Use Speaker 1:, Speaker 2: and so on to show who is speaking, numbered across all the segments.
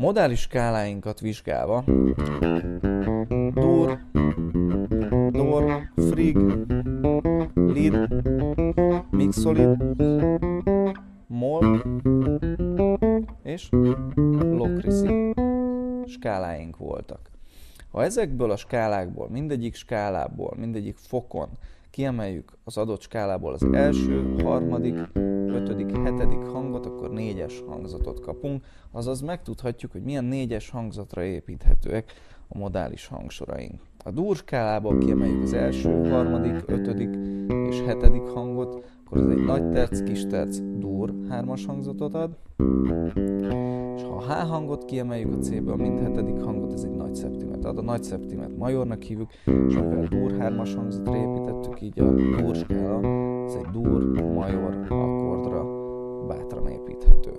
Speaker 1: Modális skáláinkat vizsgálva, dur, dor, frig, lid, mixolid, mol és lokriszi skáláink voltak. Ha ezekből a skálákból, mindegyik skálából, mindegyik fokon kiemeljük az adott skálából az első, harmadik, ötödik, hetedik hangot, akkor négyes hangzatot kapunk, azaz megtudhatjuk, hogy milyen négyes hangzatra építhetőek a modális hangsoraink. A dur skálából kiemeljük az első, harmadik, ötödik és hetedik hangot, akkor ez egy nagy terc, kis terc, dur hármas hangzatot ad. És ha a H hangot kiemeljük a C-ből, mind hetedik hangot, ez egy nagy szeptimet ad. A nagy szeptimet majornak hívjuk, és mivel dur hármas hangzatra építettük, így a dur skála, ez egy dur, major akkordra bátran építhető.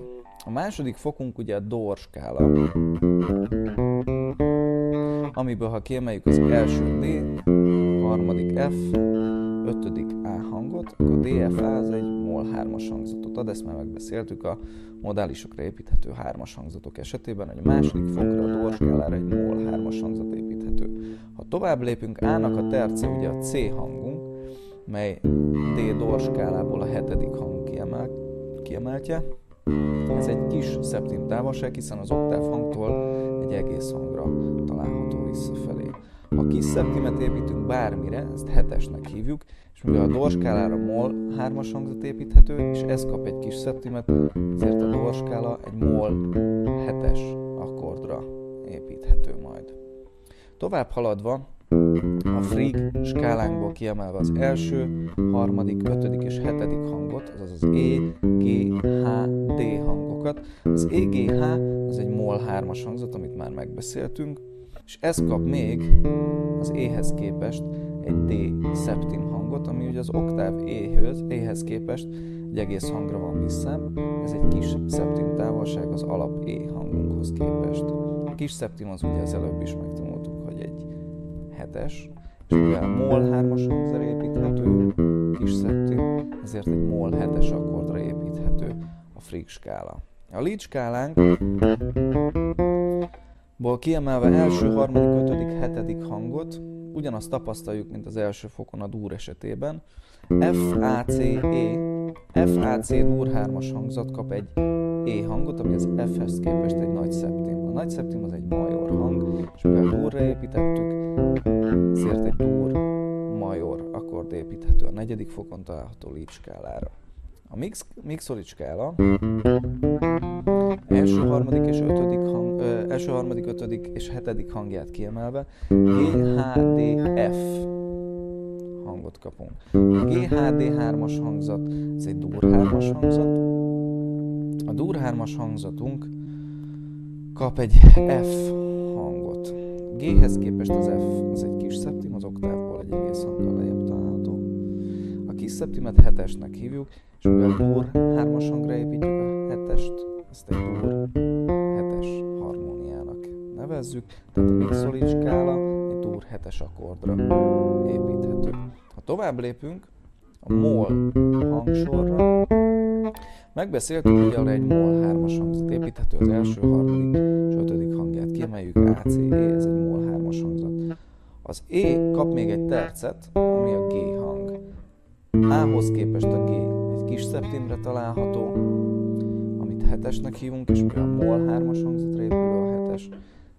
Speaker 1: A második fokunk ugye a dor skála, amiből ha kiemeljük az első D, harmadik F, ötödik A hangot, akkor DFA az egy mol 3-as hangzatot ad, ezt már megbeszéltük a modálisokra építhető 3-as hangzatok esetében, a második fokra a dorskálára egy mol 3-as hangzat építhető. Ha tovább lépünk, A-nak a terce ugye a C hangunk, mely D dorskálából a hetedik hang kiemel, kiemeltje. Ez egy kis szeptim távolság, hiszen az oktáv hangtól egy egész hangra található visszafelé. Ha kis szeptimet építünk bármire, ezt hetesnek hívjuk, és mivel a dorskálára mol hármas hangzat építhető, és ez kap egy kis szeptimet, ezért a dorskála egy mol hetes akkordra építhető majd. Tovább haladva, a frig skálánkból kiemelve az első, harmadik, ötödik és hetedik hangot, azaz az E, G, H, D hangokat. Az E, G, H az egy mol hármas hangzat, amit már megbeszéltünk, és ez kap még az éhez képest egy D szeptim hangot, ami ugye az oktáv éhöz, éhez képest egy egész hangra van vissza. Ez egy kis szeptim távolság az alap E hangunkhoz képest. A kis szeptim az ugye az előbb is megtanultuk, 7-es, és mivel MOL 3-as hangzer építhető kis szettő, ezért egy MOL 7-es akkordra építhető a freak skála. A lead skálánk ból kiemelve első, harmadik, ötödik, hetedik hangot, ugyanazt tapasztaljuk, mint az első fokon a dúr esetében. F, A, C, E. F, A, C, dúr 3-as hangzat kap egy E hangot, ami az F-hez képest egy nagy szeptim. A nagy szeptim az egy major hang, és mivel durra építettük, ezért egy dur major akkord építhető a negyedik fokon található lead skálára. A mix, mixolit skála első, harmadik és ötödik hang, ö, első, harmadik, ötödik és hetedik hangját kiemelve G, H, D, F hangot kapunk. A G, H, D 3-as hangzat, ez egy dur 3-as hangzat. A dur 3-as hangzatunk kap egy F hangot. G-hez képest az F az egy kis szeptim, az oktávból egy egész hanggal lejjebb található. A kis szeptimet hetesnek hívjuk, és mivel dur 3-as hangra építjük a hetest, ezt egy dur hetes harmóniának nevezzük, tehát a mixolid skála egy dur hetes akkordra építhető. Ha tovább lépünk, a mol hangsorra, megbeszéltük, hogy arra egy mol 3-as hangzat építhető az első, harmadik és ötödik hangját kiemeljük, A, C, E, ez egy mol 3-as hangzat. Az E kap még egy tercet, ami a G hang. A-hoz képest a G egy kis szeptimre található, amit hetesnek hívunk, és mivel a mol 3-as hangzatra épülő a hetes,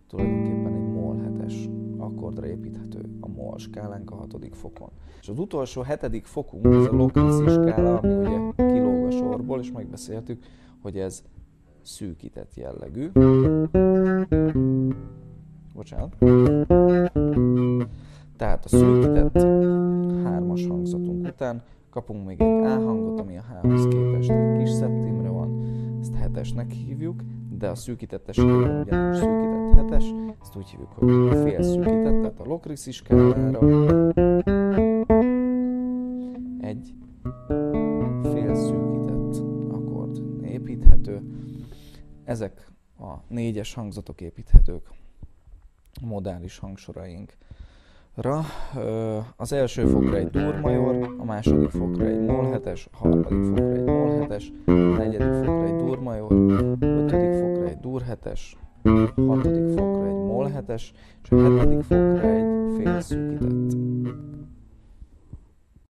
Speaker 1: tulajdonképpen egy mol 7-es akkordra építhető a mol skálánk a hatodik fokon. És az utolsó hetedik fokunk, ez a lokriszi skála, ami ugye és megbeszéltük, hogy ez szűkített jellegű. Bocsánat. Tehát a szűkített hármas hangzatunk után kapunk még egy A hangot, ami a H-hoz képest egy kis szeptimre van, ezt hetesnek hívjuk, de a szűkített esetében ugyanúgy szűkített hetes, ezt úgy hívjuk, hogy fél szűkített, tehát a lokriszi skálára egy Ezek a négyes hangzatok építhetők a modális hangsoraink. Ra, az első fokra egy dur major, a második fokra egy mol hetes, a harmadik fokra egy mol hetes, a negyedik fokra egy dur major, ötödik fokra egy dur hetes, hatodik fokra egy mol 7-es, és a hetedik fokra egy félszűk